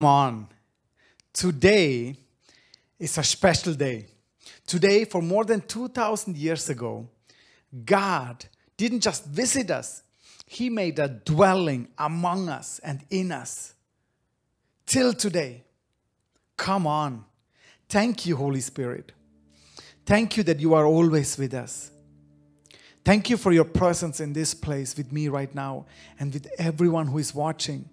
on. Today is a special day. Today, for more than 2,000 years ago, God didn't just visit us, He made a dwelling among us and in us. Till today. Come on. Thank you, Holy Spirit. Thank you that you are always with us. Thank you for your presence in this place with me right now and with everyone who is watching.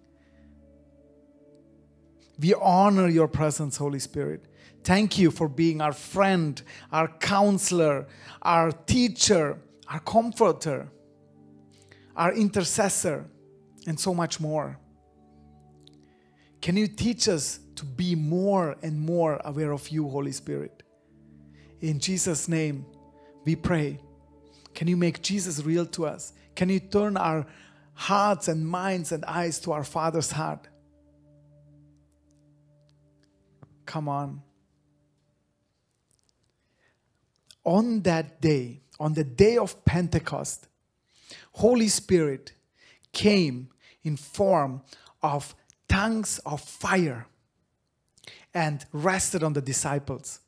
We honor your presence, Holy Spirit. Thank you for being our friend, our counselor, our teacher, our comforter, our intercessor, and so much more. Can you teach us to be more and more aware of you, Holy Spirit? In Jesus' name, we pray. Can you make Jesus real to us? Can you turn our hearts and minds and eyes to our Father's heart? Come on. On that day, on the day of Pentecost, Holy Spirit came in form of tongues of fire and rested on the disciples.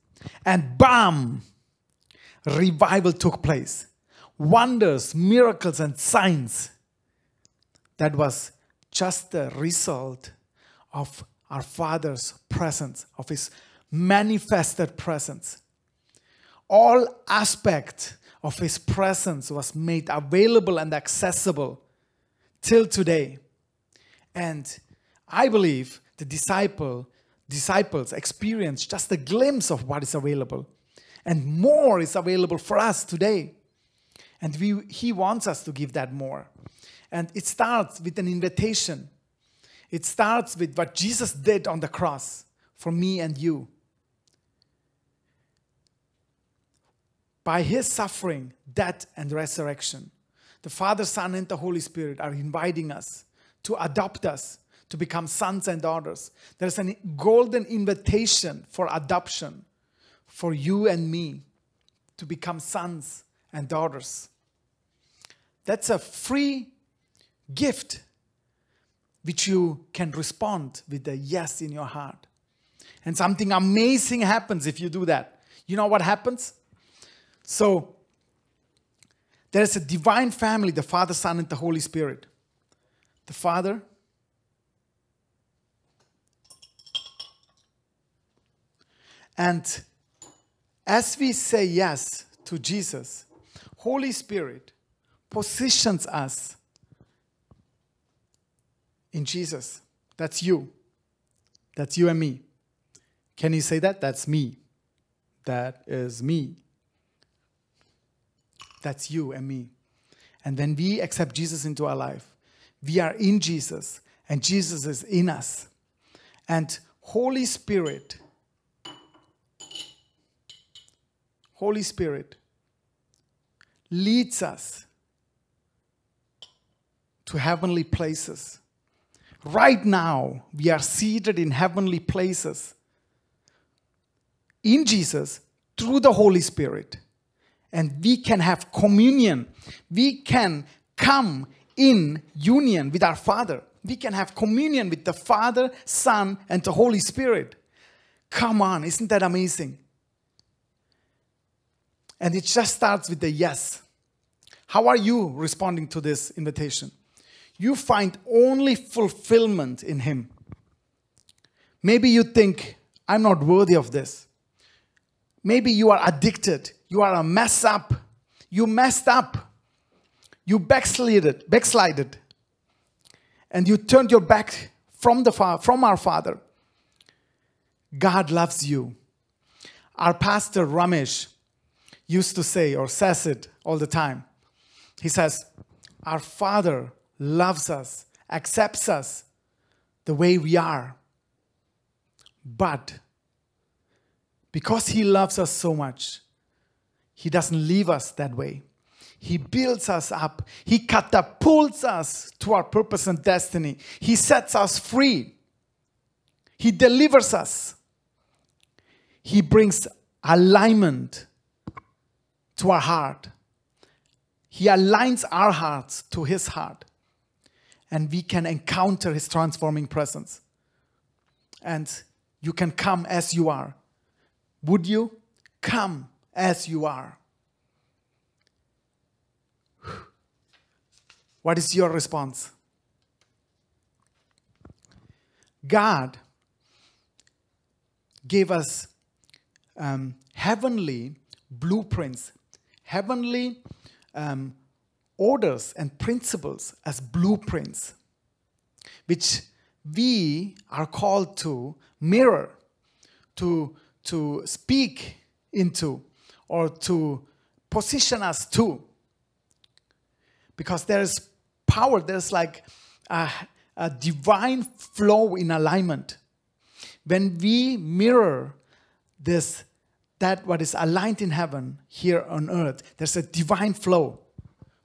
And bam! Revival took place. Wonders, miracles, and signs. That was just the result of our Father's presence, of His manifested presence. All aspect of His presence was made available and accessible till today. And I believe the disciple disciples experience just a glimpse of what is available. And more is available for us today. And we, he wants us to give that more. And it starts with an invitation. It starts with what Jesus did on the cross for me and you. By his suffering, death, and resurrection, the Father, Son, and the Holy Spirit are inviting us to adopt us to become sons and daughters. There's a golden invitation for adoption for you and me to become sons and daughters. That's a free gift which you can respond with a yes in your heart. And something amazing happens if you do that. You know what happens? So, there's a divine family the Father, Son, and the Holy Spirit. The Father, And as we say yes to Jesus, Holy Spirit positions us in Jesus. That's you. That's you and me. Can you say that? That's me. That is me. That's you and me. And when we accept Jesus into our life, we are in Jesus and Jesus is in us. And Holy Spirit Holy Spirit leads us to heavenly places. Right now, we are seated in heavenly places in Jesus through the Holy Spirit. And we can have communion. We can come in union with our Father. We can have communion with the Father, Son, and the Holy Spirit. Come on, isn't that amazing? And it just starts with the yes. How are you responding to this invitation? You find only fulfillment in Him. Maybe you think, I'm not worthy of this. Maybe you are addicted. You are a mess up. You messed up. You backslided, backslided. And you turned your back from, the, from our Father. God loves you. Our pastor Ramesh used to say or says it all the time. He says, Our Father loves us, accepts us the way we are. But because He loves us so much, He doesn't leave us that way. He builds us up. He catapults us to our purpose and destiny. He sets us free. He delivers us. He brings alignment to our heart. He aligns our hearts to His heart, and we can encounter His transforming presence. and you can come as you are. Would you come as you are? What is your response? God gave us um, heavenly blueprints, heavenly um, orders and principles as blueprints, which we are called to mirror, to, to speak into, or to position us to. Because there's power, there's like a, a divine flow in alignment. When we mirror this, that what is aligned in heaven here on earth, there's a divine flow.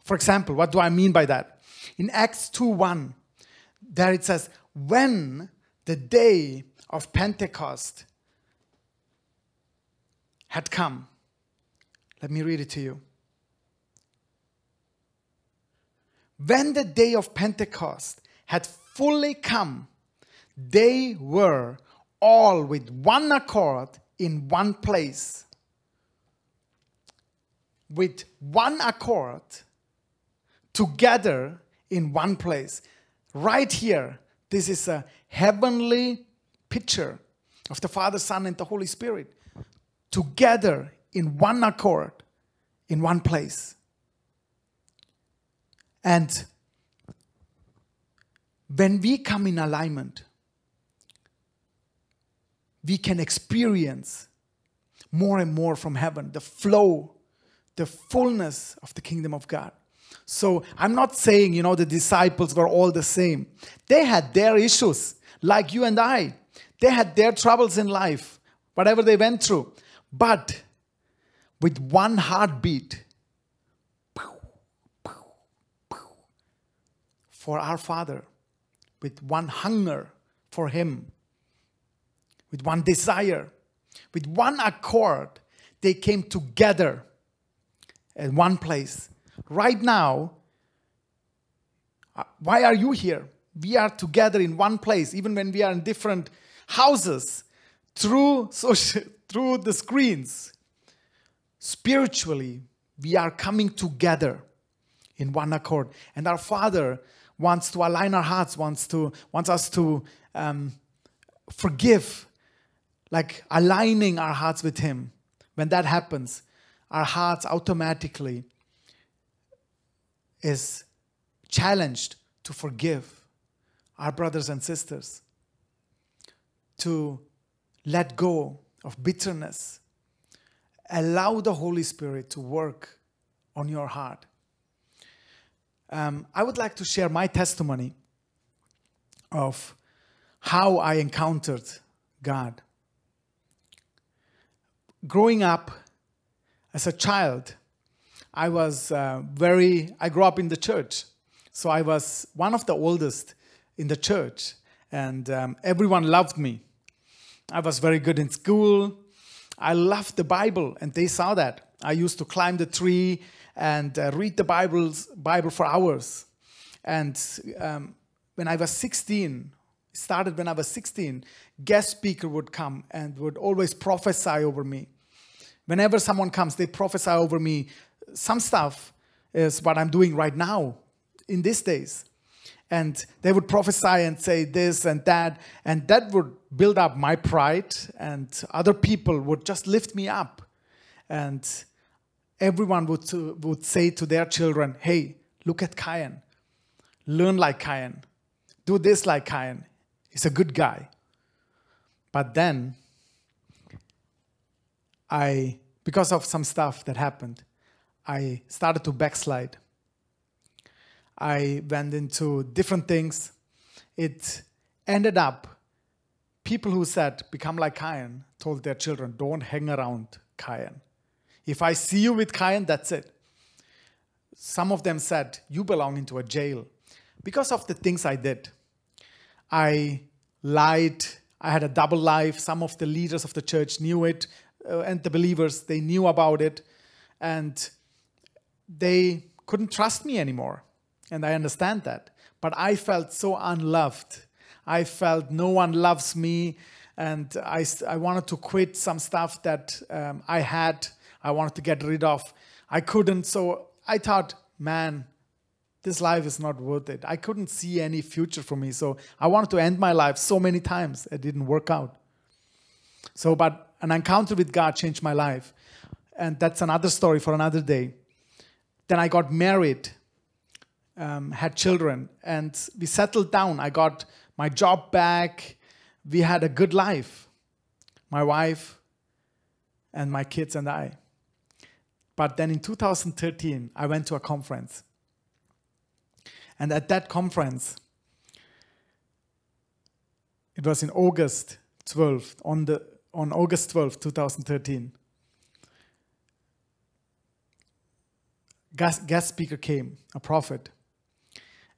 For example, what do I mean by that? In Acts 2 1, there it says, When the day of Pentecost had come, let me read it to you. When the day of Pentecost had fully come, they were all with one accord in one place. With one accord, together in one place. Right here, this is a heavenly picture of the Father, Son, and the Holy Spirit together in one accord in one place. And when we come in alignment, we can experience more and more from heaven the flow, the fullness of the kingdom of God. So I'm not saying, you know, the disciples were all the same. They had their issues, like you and I. They had their troubles in life, whatever they went through. But with one heartbeat, for our Father, with one hunger for Him, with one desire, with one accord, they came together in one place. Right now, uh, why are you here? We are together in one place, even when we are in different houses, through social, through the screens. Spiritually, we are coming together in one accord, and our Father wants to align our hearts, wants to wants us to um, forgive, like aligning our hearts with Him. When that happens, our hearts automatically is challenged to forgive our brothers and sisters, to let go of bitterness. Allow the Holy Spirit to work on your heart. Um, I would like to share my testimony of how I encountered God. Growing up as a child, I was uh, very, I grew up in the church. So I was one of the oldest in the church, and um, everyone loved me. I was very good in school. I loved the Bible, and they saw that. I used to climb the tree and uh, read the Bible's, Bible for hours. And um, when I was 16, started when I was 16, guest speaker would come and would always prophesy over me. Whenever someone comes, they prophesy over me some stuff is what I'm doing right now in these days. And they would prophesy and say this and that, and that would build up my pride, and other people would just lift me up. And everyone would, would say to their children, Hey, look at Kajan. Learn like Kajan. Do this like Kajan. He's a good guy. But then, I, because of some stuff that happened, I started to backslide. I went into different things. It ended up, people who said, become like Kajan, told their children, don't hang around Kajan. If I see you with Kajan, that's it. Some of them said, you belong into a jail. Because of the things I did, I lied. I had a double life. Some of the leaders of the church knew it, uh, and the believers, they knew about it. And they couldn't trust me anymore. And I understand that. But I felt so unloved. I felt no one loves me. And I, I wanted to quit some stuff that um, I had, I wanted to get rid of. I couldn't. So I thought, man, this life is not worth it. I couldn't see any future for me. So I wanted to end my life so many times. It didn't work out. So, but an encounter with God changed my life. And that's another story for another day. Then I got married, um, had children, and we settled down. I got my job back. We had a good life, my wife and my kids and I. But then in 2013, I went to a conference. And at that conference, it was in August 12th, on, the, on August 12th, 2013. Guest, guest speaker came, a prophet.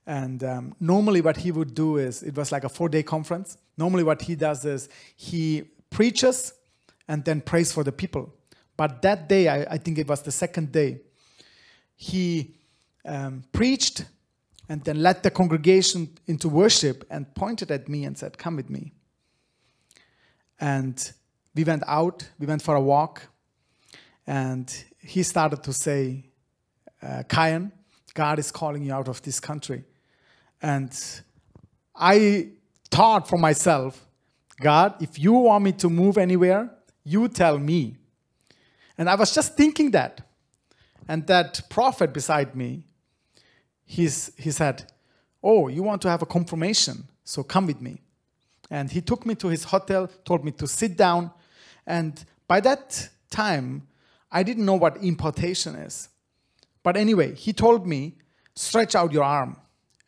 And um, normally, what he would do is, it was like a four day conference. Normally, what he does is he preaches and then prays for the people. But that day, I, I think it was the second day, he um, preached and then led the congregation into worship and pointed at me and said, Come with me. And we went out, we went for a walk, and he started to say, uh, God is calling you out of this country. And I thought for myself, God, if you want me to move anywhere, you tell me. And I was just thinking that. And that prophet beside me, he's, he said, Oh, you want to have a confirmation, so come with me. And he took me to his hotel, told me to sit down. And by that time, I didn't know what impartation is. But anyway, he told me, stretch out your arm.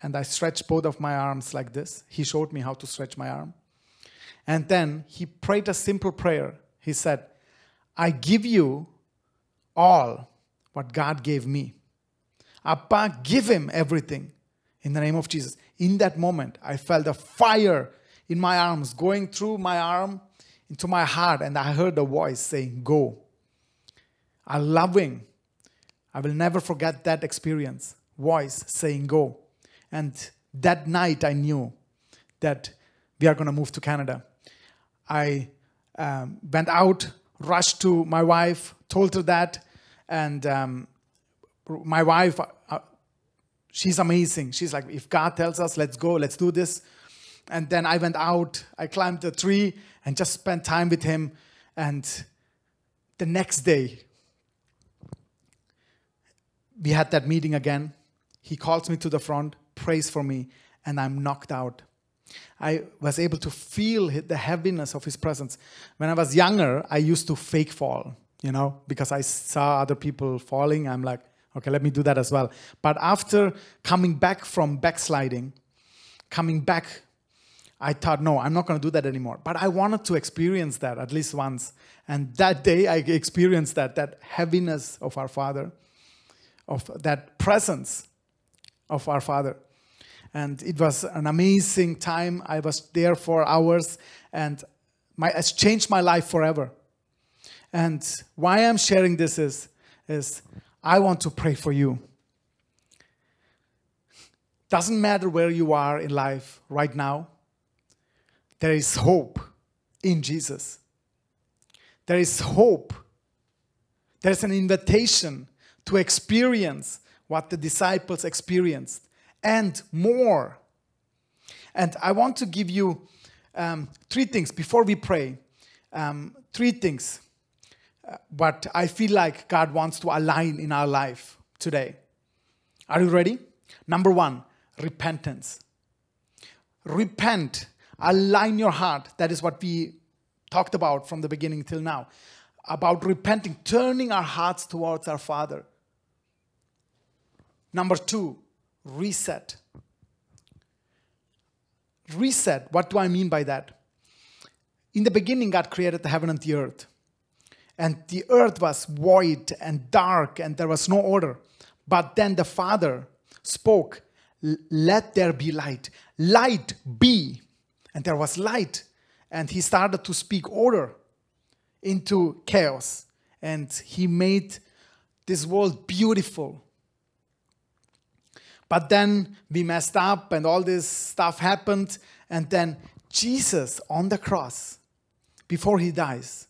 And I stretched both of my arms like this. He showed me how to stretch my arm. And then he prayed a simple prayer. He said, I give you all what God gave me. Appa, give him everything in the name of Jesus. In that moment, I felt a fire in my arms going through my arm into my heart, and I heard a voice saying, Go. A loving, I will never forget that experience. Voice saying, Go. And that night, I knew that we are going to move to Canada. I um, went out, rushed to my wife, told her that, and um, my wife, uh, she's amazing. She's like, if God tells us, let's go, let's do this. And then I went out, I climbed a tree and just spent time with him. And the next day, we had that meeting again. He calls me to the front, prays for me, and I'm knocked out. I was able to feel the heaviness of his presence. When I was younger, I used to fake fall, you know, because I saw other people falling. I'm like, Okay, let me do that as well. But after coming back from backsliding, coming back, I thought, no, I'm not going to do that anymore. But I wanted to experience that at least once. And that day, I experienced that, that heaviness of our Father, of that presence of our Father. And it was an amazing time. I was there for hours, and my, it's changed my life forever. And why I'm sharing this is, is I want to pray for you. Doesn't matter where you are in life right now, there is hope in Jesus. There is hope. There's an invitation to experience what the disciples experienced and more. And I want to give you um, three things before we pray. Um, three things what I feel like God wants to align in our life today. Are you ready? Number one, repentance. Repent, align your heart. That is what we talked about from the beginning till now about repenting, turning our hearts towards our Father. Number two, reset. Reset, what do I mean by that? In the beginning, God created the heaven and the earth and the earth was void and dark and there was no order. But then the Father spoke, Let there be light. Light be. And there was light. And he started to speak order into chaos. And he made this world beautiful. But then we messed up and all this stuff happened. And then Jesus on the cross, before he dies,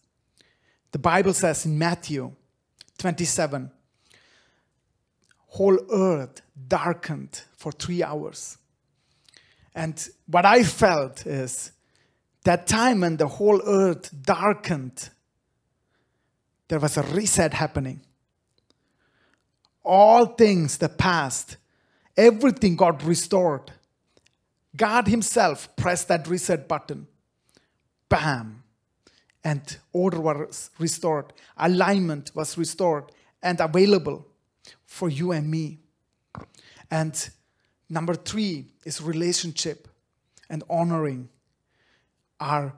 the Bible says in Matthew 27, whole earth darkened for three hours. And what I felt is that time when the whole earth darkened, there was a reset happening. All things the past, everything got restored. God Himself pressed that reset button. Bam. And order was restored. Alignment was restored and available for you and me. And number three is relationship and honoring our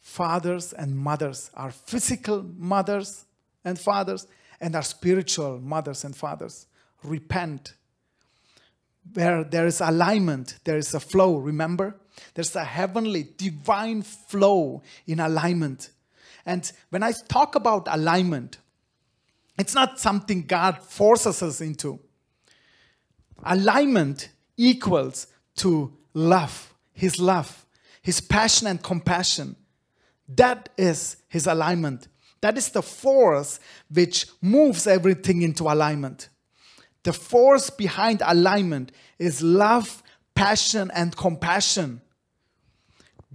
fathers and mothers, our physical mothers and fathers, and our spiritual mothers and fathers. Repent. Where there is alignment, there is a flow, remember? There's a heavenly, divine flow in alignment. And when I talk about alignment, it's not something God forces us into. Alignment equals to love, His love, His passion and compassion. That is His alignment. That is the force which moves everything into alignment. The force behind alignment is love, passion, and compassion.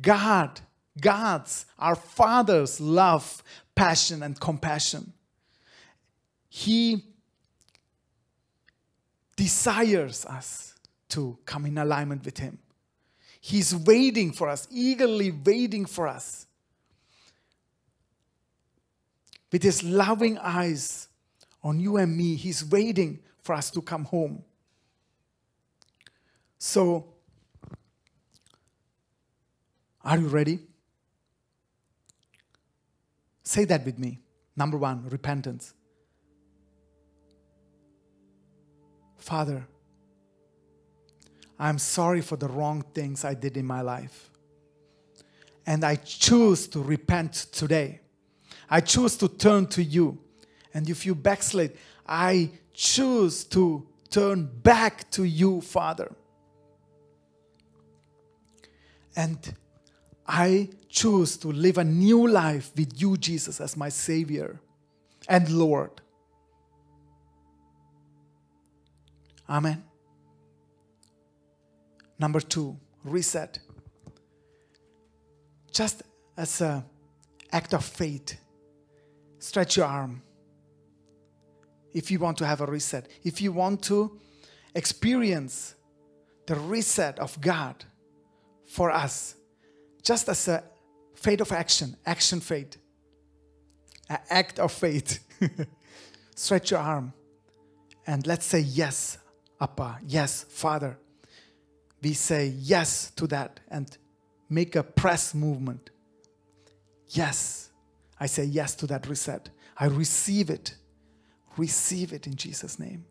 God, God's, our Father's love, passion, and compassion. He desires us to come in alignment with Him. He's waiting for us, eagerly waiting for us. With His loving eyes on you and me, He's waiting for us to come home. So, are you ready? Say that with me. Number one, repentance. Father, I'm sorry for the wrong things I did in my life. And I choose to repent today. I choose to turn to you. And if you backslid, I choose to turn back to you, Father. And I choose to live a new life with you, Jesus, as my Savior and Lord. Amen. Number two, reset. Just as an act of faith, stretch your arm. If you want to have a reset, if you want to experience the reset of God for us, just as a faith of action, action faith, an act of faith, stretch your arm and let's say yes, Appa, yes, Father we say yes to that and make a press movement. Yes, I say yes to that reset. I receive it. Receive it in Jesus' name.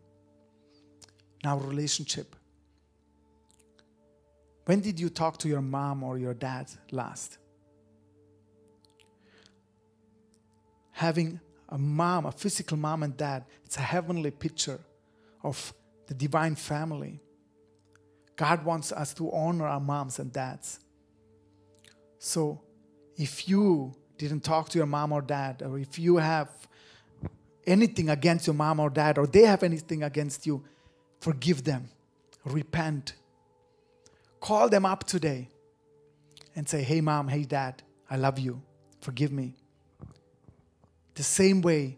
Now, relationship. When did you talk to your mom or your dad last? Having a mom, a physical mom and dad, it's a heavenly picture of the divine family. God wants us to honor our moms and dads. So if you didn't talk to your mom or dad, or if you have anything against your mom or dad, or they have anything against you, forgive them. Repent. Call them up today and say, Hey, mom, hey, dad, I love you. Forgive me. The same way,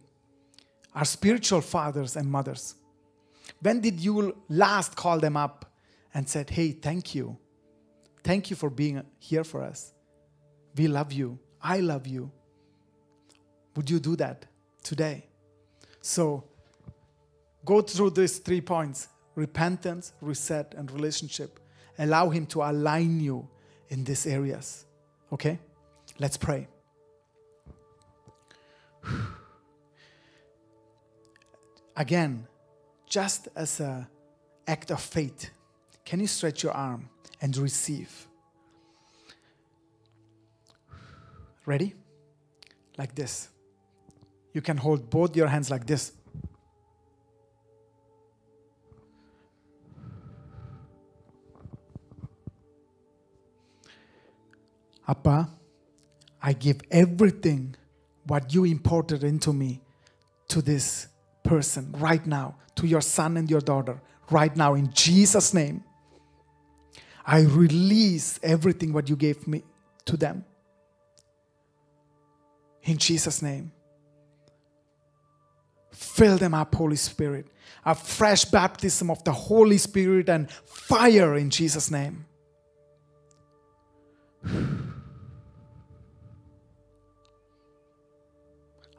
our spiritual fathers and mothers. When did you last call them up and said, Hey, thank you. Thank you for being here for us. We love you. I love you. Would you do that today? So go through these three points repentance, reset, and relationship. Allow Him to align you in these areas. Okay? Let's pray. Again, just as an act of faith, can you stretch your arm and receive? Ready? Like this you can hold both your hands like this. Appa, I give everything what you imparted into me to this person right now, to your son and your daughter right now in Jesus' name. I release everything what you gave me to them. In Jesus' name. Fill them up, Holy Spirit. A fresh baptism of the Holy Spirit and fire in Jesus' name.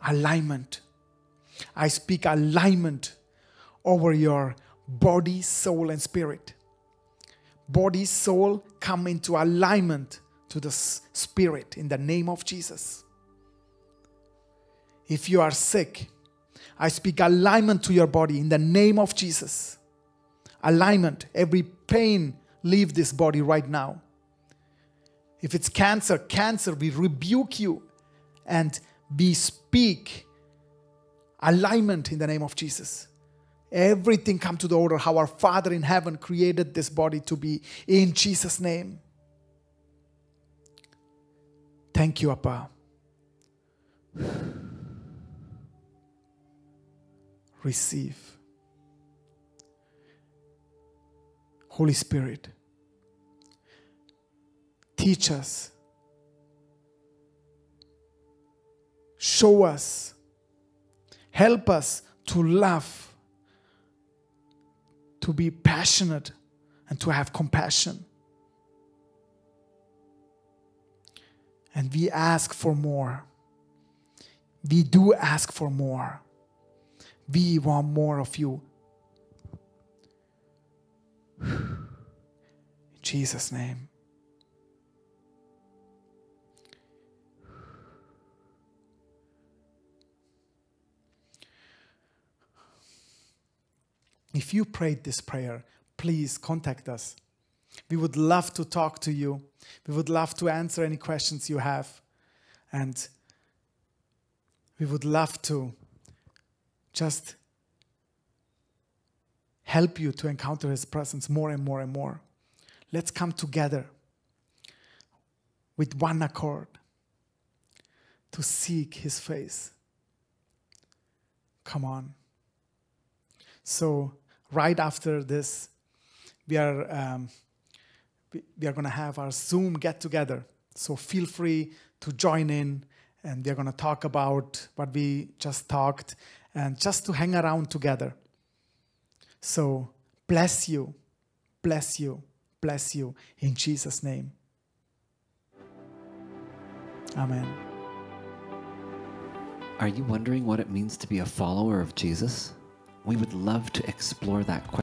alignment. I speak alignment over your body, soul, and spirit. Body, soul come into alignment to the spirit in the name of Jesus. If you are sick, I speak alignment to your body in the name of Jesus. Alignment. Every pain, leave this body right now. If it's cancer, cancer, we rebuke you and we speak alignment in the name of Jesus. Everything come to the order how our Father in heaven created this body to be in Jesus' name. Thank you, Appa. Receive. Holy Spirit, teach us, show us, help us to love, to be passionate, and to have compassion. And we ask for more. We do ask for more. We want more of you. In Jesus' name. If you prayed this prayer, please contact us. We would love to talk to you. We would love to answer any questions you have. And we would love to just help you to encounter His presence more and more and more. Let's come together with one accord to seek His face. Come on. So, right after this, we are um, we, are going to have our Zoom get together. So feel free to join in, and we are going to talk about what we just talked, and just to hang around together. So bless you, bless you, bless you in Jesus' name. Amen. Are you wondering what it means to be a follower of Jesus? We would love to explore that question.